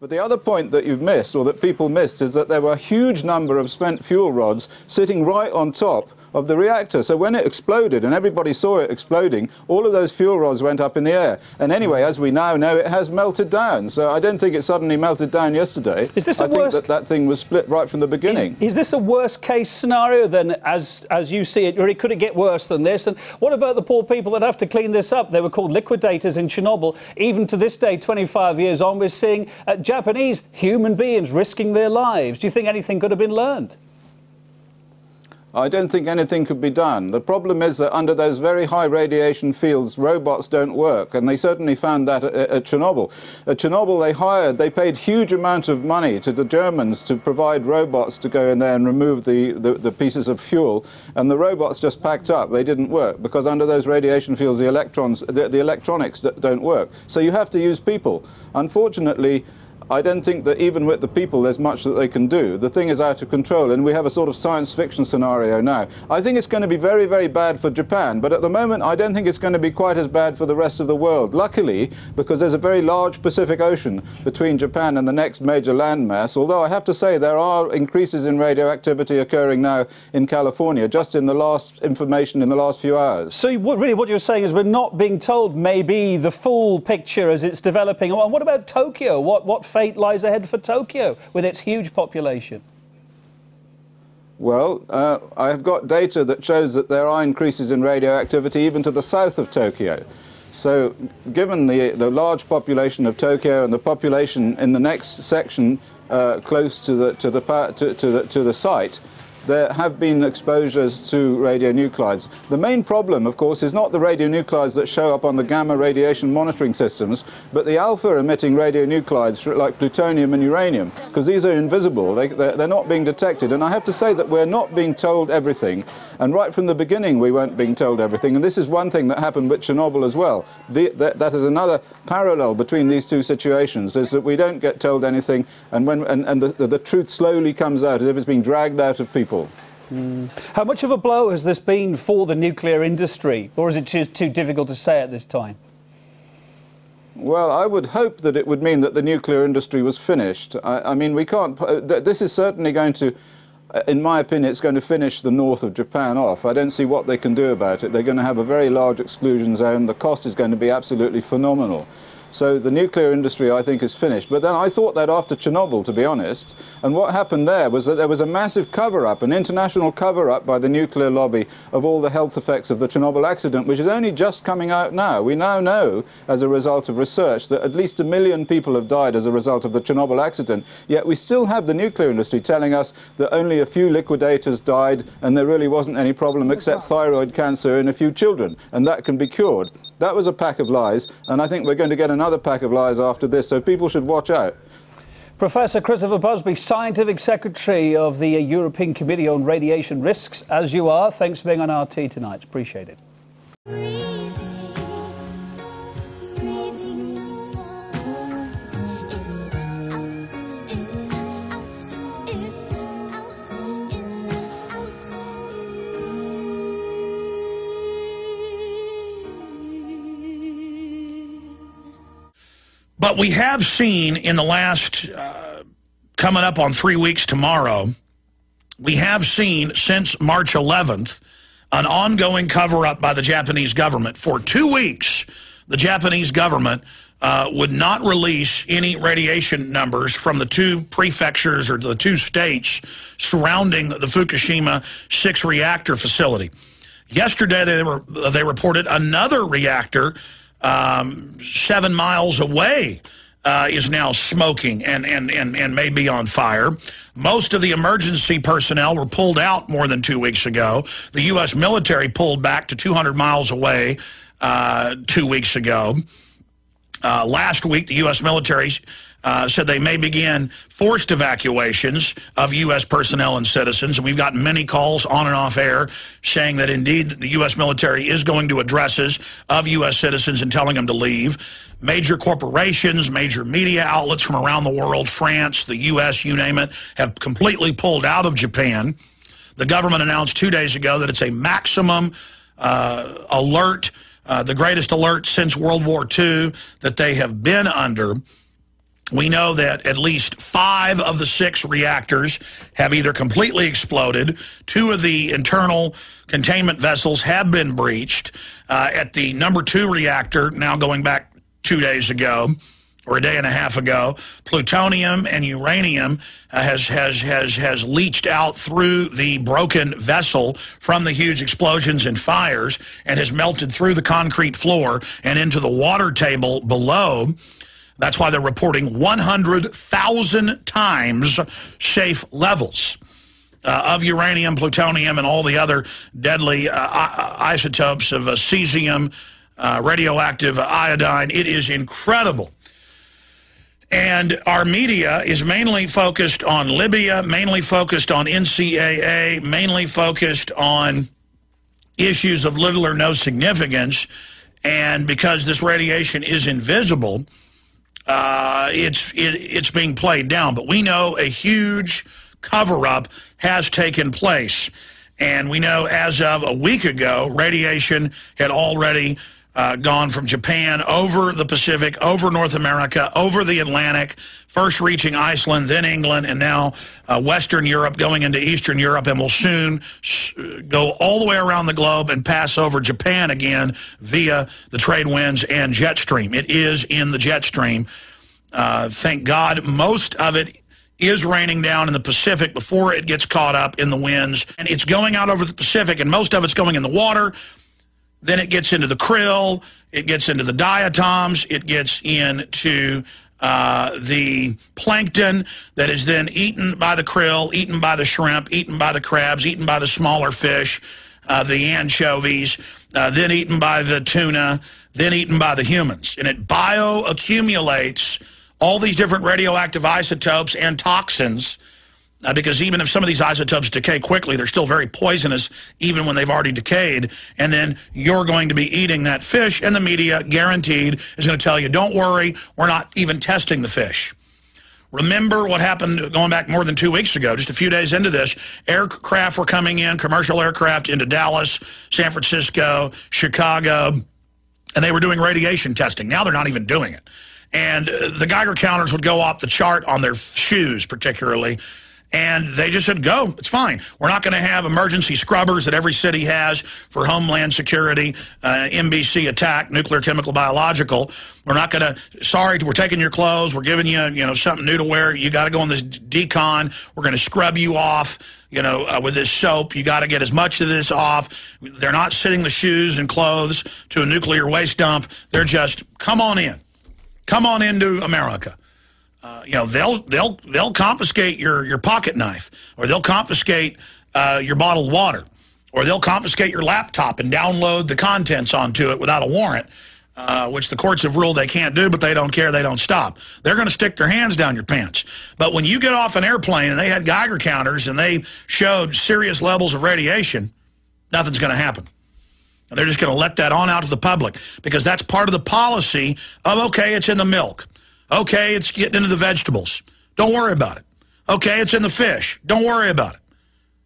But the other point that you've missed, or that people missed, is that there were a huge number of spent fuel rods sitting right on top of the reactor. So when it exploded and everybody saw it exploding, all of those fuel rods went up in the air. And anyway, as we now know, it has melted down. So I don't think it suddenly melted down yesterday. Is this a I think that that thing was split right from the beginning. Is, is this a worst case scenario then, as as you see it? Or could it get worse than this? And what about the poor people that have to clean this up? They were called liquidators in Chernobyl. Even to this day, 25 years on, we're seeing uh, Japanese human beings risking their lives. Do you think anything could have been learned? I don't think anything could be done. The problem is that under those very high radiation fields, robots don't work, and they certainly found that at, at, Chernobyl. At Chernobyl, they hired, they paid huge amount of money to the Germans to provide robots to go in there and remove the, the, the pieces of fuel, and the robots just packed up. They didn't work because under those radiation fields, the electrons, the, the electronics don't work. So you have to use people. Unfortunately, I don't think that even with the people there's much that they can do. The thing is out of control, and we have a sort of science fiction scenario now. I think it's going to be very, very bad for Japan, but at the moment I don't think it's going to be quite as bad for the rest of the world. Luckily, because there's a very large Pacific Ocean between Japan and the next major landmass, although I have to say there are increases in radioactivity occurring now in California, just in the last information in the last few hours. So what, really what you're saying is we're not being told maybe the full picture as it's developing. And what about Tokyo? What, what fate lies ahead for Tokyo with its huge population? Well, uh, I have got data that shows that there are increases in radioactivity even to the south of Tokyo. So, given the, the large population of Tokyo and the population in the next section uh, close to the, to, the, to, to, the, to the site, there have been exposures to radionuclides. The main problem, of course, is not the radionuclides that show up on the gamma radiation monitoring systems, but the alpha-emitting radionuclides like plutonium and uranium, because these are invisible. They, they're, they're not being detected. And I have to say that we're not being told everything. And right from the beginning, we weren't being told everything. And this is one thing that happened with Chernobyl as well. The, that, that is another parallel between these two situations, is that we don't get told anything, and, when, and, and the, the truth slowly comes out as if it's being dragged out of people. Mm. How much of a blow has this been for the nuclear industry, or is it too, too difficult to say at this time? Well, I would hope that it would mean that the nuclear industry was finished. I, I mean, we can't. Uh, this is certainly going to Uh, in my opinion, it's going to finish the north of Japan off. I don't see what they can do about it. They're going to have a very large exclusion zone. The cost is going to be absolutely phenomenal. So the nuclear industry, I think, is finished. But then I thought that after Chernobyl, to be honest. And what happened there was that there was a massive cover-up, an international cover-up by the nuclear lobby of all the health effects of the Chernobyl accident, which is only just coming out now. We now know, as a result of research, that at least a million people have died as a result of the Chernobyl accident. Yet we still have the nuclear industry telling us that only a few liquidators died and there really wasn't any problem except thyroid cancer in a few children, and that can be cured. That was a pack of lies, and I think we're going to get another pack of lies after this, so people should watch out. Professor Christopher Busby, Scientific Secretary of the European Committee on Radiation Risks, as you are. Thanks for being on RT tonight. Appreciate it. But we have seen in the last, uh, coming up on three weeks tomorrow, we have seen since March 11th an ongoing cover-up by the Japanese government. For two weeks, the Japanese government uh, would not release any radiation numbers from the two prefectures or the two states surrounding the Fukushima 6 reactor facility. Yesterday, they, were, they reported another reactor um, seven miles away uh, is now smoking and, and, and, and may be on fire. Most of the emergency personnel were pulled out more than two weeks ago. The U.S. military pulled back to 200 miles away uh, two weeks ago. Uh, last week, the U.S. military uh, said they may begin forced evacuations of U.S. personnel and citizens. And we've gotten many calls on and off air saying that indeed the U.S. military is going to addresses of U.S. citizens and telling them to leave. Major corporations, major media outlets from around the world, France, the U.S., you name it, have completely pulled out of Japan. The government announced two days ago that it's a maximum uh, alert, uh, the greatest alert since World War II that they have been under. We know that at least five of the six reactors have either completely exploded, two of the internal containment vessels have been breached. Uh, at the number two reactor, now going back two days ago, or a day and a half ago, plutonium and uranium uh, has, has, has, has leached out through the broken vessel from the huge explosions and fires and has melted through the concrete floor and into the water table below. That's why they're reporting 100,000 times safe levels. Uh, of uranium, plutonium, and all the other deadly uh, isotopes of uh, cesium, uh, radioactive iodine. It is incredible. And our media is mainly focused on Libya, mainly focused on NCAA, mainly focused on issues of little or no significance. And because this radiation is invisible, uh, it's it, it's being played down. But we know a huge cover-up has taken place. And we know as of a week ago, radiation had already uh, gone from Japan over the Pacific, over North America, over the Atlantic, first reaching Iceland, then England, and now uh, Western Europe, going into Eastern Europe, and will soon go all the way around the globe and pass over Japan again via the trade winds and jet stream. It is in the jet stream. Uh, thank God most of it is raining down in the Pacific before it gets caught up in the winds. And it's going out over the Pacific, and most of it's going in the water. Then it gets into the krill, it gets into the diatoms, it gets into uh, the plankton that is then eaten by the krill, eaten by the shrimp, eaten by the crabs, eaten by the smaller fish, uh, the anchovies, uh, then eaten by the tuna, then eaten by the humans. And it bioaccumulates all these different radioactive isotopes and toxins uh, because even if some of these isotopes decay quickly, they're still very poisonous even when they've already decayed. And then you're going to be eating that fish, and the media, guaranteed, is going to tell you, don't worry, we're not even testing the fish. Remember what happened going back more than two weeks ago, just a few days into this. Aircraft were coming in, commercial aircraft into Dallas, San Francisco, Chicago, and they were doing radiation testing. Now they're not even doing it. And the Geiger counters would go off the chart on their shoes, particularly. And they just said, go, it's fine. We're not going to have emergency scrubbers that every city has for homeland security, uh, NBC attack, nuclear, chemical, biological. We're not going to, sorry, we're taking your clothes. We're giving you, you know, something new to wear. You got to go on this decon. We're going to scrub you off, you know, uh, with this soap. You got to get as much of this off. They're not sending the shoes and clothes to a nuclear waste dump. They're just, come on in. Come on into America. Uh, you know, they'll they'll they'll confiscate your your pocket knife, or they'll confiscate uh, your bottled water, or they'll confiscate your laptop and download the contents onto it without a warrant, uh, which the courts have ruled they can't do, but they don't care, they don't stop. They're going to stick their hands down your pants. But when you get off an airplane and they had Geiger counters and they showed serious levels of radiation, nothing's going to happen. And they're just going to let that on out to the public because that's part of the policy of, okay, it's in the milk. Okay, it's getting into the vegetables. Don't worry about it. Okay, it's in the fish. Don't worry about it.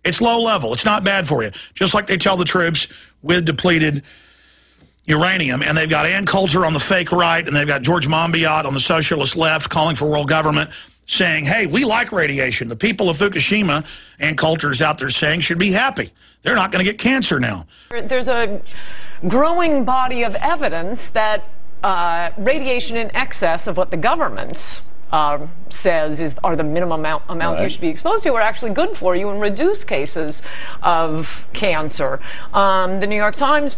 It's low level. It's not bad for you. Just like they tell the troops with depleted uranium. And they've got Ann Coulter on the fake right, and they've got George Monbiot on the socialist left calling for world government, saying, hey, we like radiation. The people of Fukushima, Ann Coulter's out there saying, should be happy. They're not going to get cancer now. There's a growing body of evidence that uh, radiation in excess of what the government uh, says is are the minimum amount, amounts right. you should be exposed to are actually good for you and reduce cases of cancer. Um, the New York Times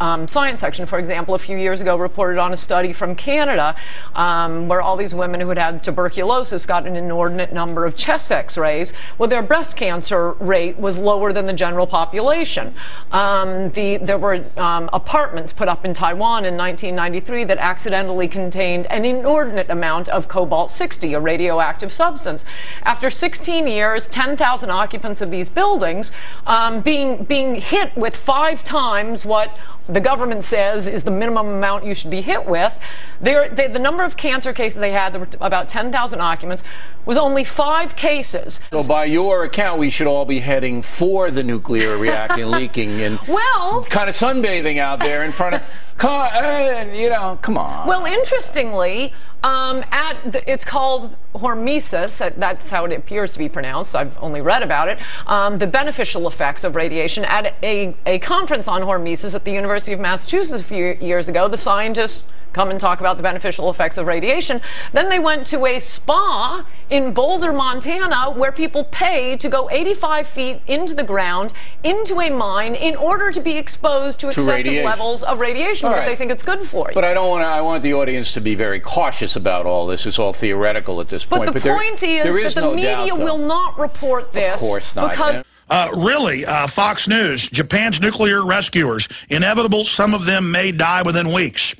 um, science section, for example, a few years ago reported on a study from Canada um, where all these women who had had tuberculosis got an inordinate number of chest x-rays. Well, their breast cancer rate was lower than the general population. Um, the, there were um, apartments put up in Taiwan in 1993 that accidentally contained an inordinate amount of cobalt-60, a radioactive substance. After 16 years, 10,000 occupants of these buildings um, being, being hit with five times what the government says is the minimum amount you should be hit with. They, the number of cancer cases they had, there were about 10,000 occupants, was only five cases. So by your account, we should all be heading for the nuclear reactor leaking and well, kind of sunbathing out there in front of, uh, you know, come on. Well, interestingly, um, at the, it's called hormesis. That's how it appears to be pronounced. I've only read about it. Um, the beneficial effects of radiation at a, a conference on hormesis at the University of Massachusetts a few years ago. The scientists come and talk about the beneficial effects of radiation. Then they went to a spa in Boulder, Montana, where people pay to go 85 feet into the ground, into a mine, in order to be exposed to, to excessive radiation. levels of radiation all because right. they think it's good for you. But I don't want to, I want the audience to be very cautious about all this. It's all theoretical at this point. But the but point there, is, there is that the no media doubt, will not report this. Of course not. Because uh, really, uh, Fox News, Japan's nuclear rescuers, inevitable, some of them may die within weeks.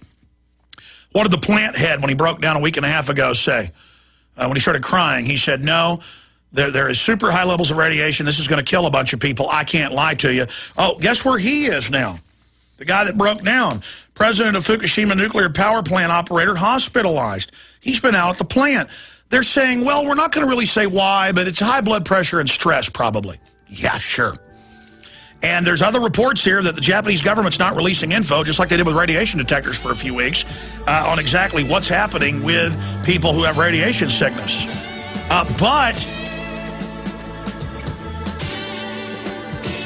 What did the plant head, when he broke down a week and a half ago, say? Uh, when he started crying, he said, no, there, there is super high levels of radiation. This is going to kill a bunch of people. I can't lie to you. Oh, guess where he is now? The guy that broke down. President of Fukushima nuclear power plant operator hospitalized. He's been out at the plant. They're saying, well, we're not going to really say why, but it's high blood pressure and stress probably. Yeah, sure. And there's other reports here that the Japanese government's not releasing info, just like they did with radiation detectors for a few weeks, uh, on exactly what's happening with people who have radiation sickness. Uh, but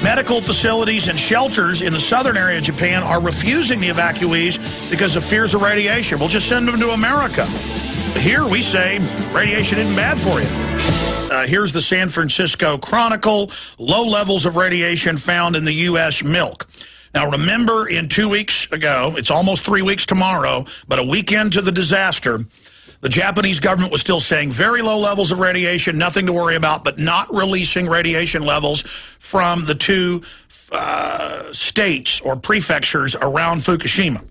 medical facilities and shelters in the southern area of Japan are refusing the evacuees because of fears of radiation. We'll just send them to America. Here we say radiation isn't bad for you. Uh, here's the San Francisco Chronicle. Low levels of radiation found in the U.S. milk. Now, remember in two weeks ago, it's almost three weeks tomorrow, but a weekend to the disaster, the Japanese government was still saying very low levels of radiation, nothing to worry about, but not releasing radiation levels from the two uh, states or prefectures around Fukushima.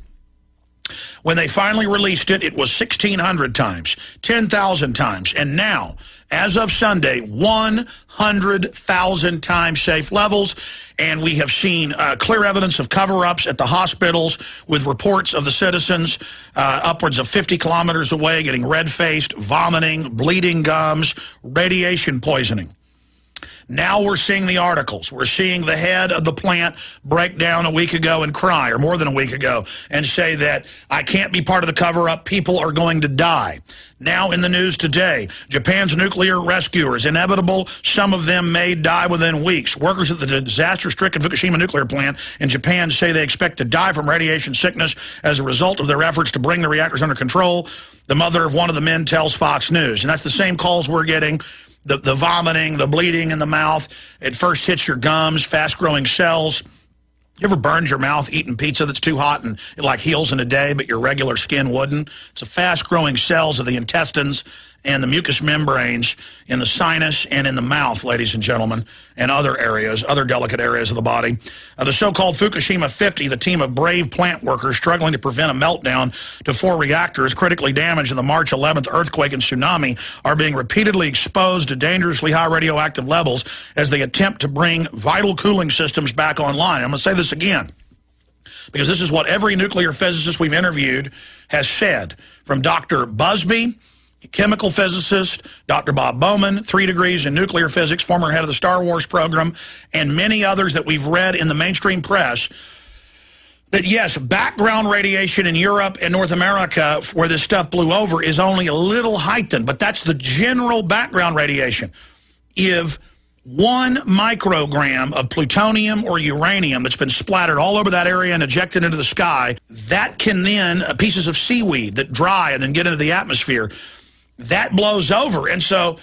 When they finally released it, it was 1,600 times, 10,000 times, and now, as of Sunday, 100,000 times safe levels, and we have seen uh, clear evidence of cover-ups at the hospitals with reports of the citizens uh, upwards of 50 kilometers away getting red-faced, vomiting, bleeding gums, radiation poisoning. Now we're seeing the articles. We're seeing the head of the plant break down a week ago and cry, or more than a week ago, and say that I can't be part of the cover-up. People are going to die. Now in the news today, Japan's nuclear rescuers, inevitable, some of them may die within weeks. Workers at the disaster-stricken Fukushima nuclear plant in Japan say they expect to die from radiation sickness as a result of their efforts to bring the reactors under control. The mother of one of the men tells Fox News. And that's the same calls we're getting the, the vomiting, the bleeding in the mouth. It first hits your gums, fast-growing cells. You ever burned your mouth eating pizza that's too hot and it like heals in a day, but your regular skin wouldn't? It's a fast-growing cells of the intestines and the mucous membranes in the sinus and in the mouth, ladies and gentlemen, and other areas, other delicate areas of the body. Uh, the so-called Fukushima 50, the team of brave plant workers struggling to prevent a meltdown to four reactors critically damaged in the March 11th earthquake and tsunami, are being repeatedly exposed to dangerously high radioactive levels as they attempt to bring vital cooling systems back online. I'm going to say this again because this is what every nuclear physicist we've interviewed has said, from Dr. Busby chemical physicist, Dr. Bob Bowman, three degrees in nuclear physics, former head of the Star Wars program, and many others that we've read in the mainstream press, that yes, background radiation in Europe and North America where this stuff blew over is only a little heightened, but that's the general background radiation. If one microgram of plutonium or uranium that's been splattered all over that area and ejected into the sky, that can then, uh, pieces of seaweed that dry and then get into the atmosphere, that blows over. And so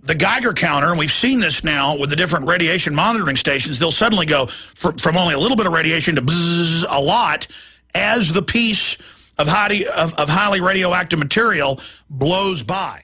the Geiger counter, and we've seen this now with the different radiation monitoring stations, they'll suddenly go from, from only a little bit of radiation to bzzz, a lot as the piece of highly, of, of highly radioactive material blows by.